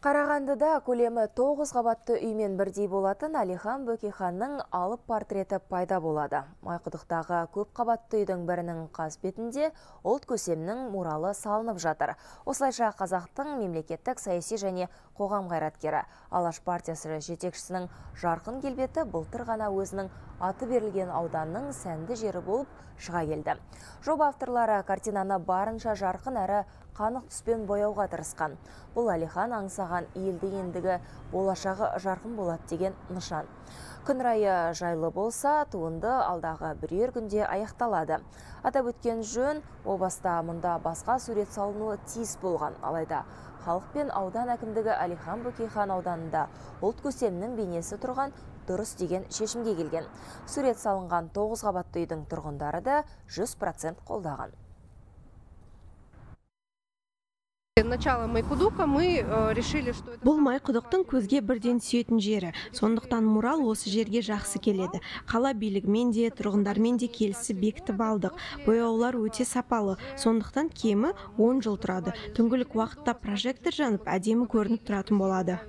Қарағандыда көлемі 9 қабатты үймен бірдей болатын Алихан Бөкейханның алып портреті пайда болады. Майқұдықтағы көп қабатты үйдің бірінің бетінде ұлт көсемнің муралы салынып жатыр. Осылайша қазақтың мемлекеттік саяси және қоғам қайраткері Алаш партиясы жетекшісінің жарқын келбеті былтыр ғана өзінің аты берілген ауданның сәнді жері болып шыға келді. Жоба авторлары картинаны барынша жарқын әрі қанық түспен бояуға тырысқан. Бұл Алихан аңсаған елді ендігі болашағы жарқын болады деген нышан. Күн райы жайлы болса, туынды алдағы бірер күнде аяқталады. Атап өткен жөн, о баста мұнда басқа сурет салынуы тиіс болған. Алайда халық пен аудан әкімдігі Алихан Бөкейхан ауданында ұлт көсемнің бейнесі тұрған дұрыс деген шешімге келген. Сурет салынған 9 қабатты үйдің тұрғындары да 100% қолдаған. Начала майқұдука мы э, решили что бұл майқұдықтың көзге бірден түсетін жері. Сондықтан мурал осы жерге жақсы келеді. Қала билігімен де тұрғындармен де келісіп бекітіп алдық. Бояулар өте сапалы. Сондықтан кемі 10 жыл тұрады. Түңгілік уақытта прожектор жанып әдемі көрініп тұратын болады.